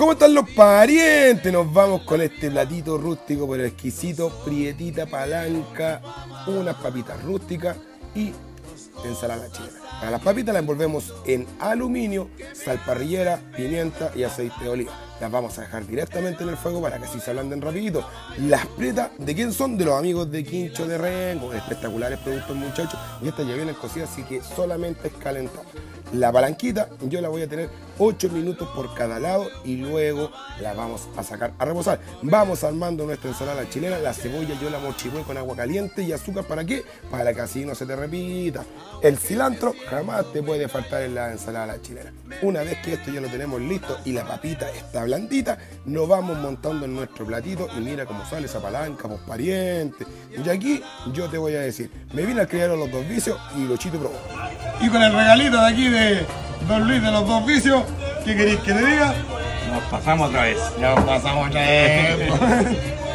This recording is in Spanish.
¿Cómo están los parientes? Nos vamos con este platito rústico pero exquisito, prietita palanca, unas papitas rústicas y ensalada chilena. A las papitas las envolvemos en aluminio, sal parrillera, pimienta y aceite de oliva. Las vamos a dejar directamente en el fuego para que así se ablanden rapidito. Las pretas, ¿de quién son? De los amigos de Quincho de Rengo. Espectaculares productos muchachos. Y estas ya vienen cocidas, así que solamente es calentar. La palanquita yo la voy a tener 8 minutos por cada lado y luego la vamos a sacar a reposar. Vamos armando nuestra ensalada chilena. La cebolla yo la mochihué con agua caliente y azúcar. ¿Para qué? Para que así no se te repita. El cilantro jamás te puede faltar en la ensalada chilena. Una vez que esto ya lo tenemos listo y la papita está blandita, nos vamos montando en nuestro platito y mira cómo sale esa palanca, pues pariente. Y aquí yo te voy a decir, me vine a criar los dos vicios y lo chito probó. Y con el regalito de aquí de Don Luis de los dos vicios, ¿qué queréis que te diga? Nos pasamos otra vez. Ya pasamos otra vez.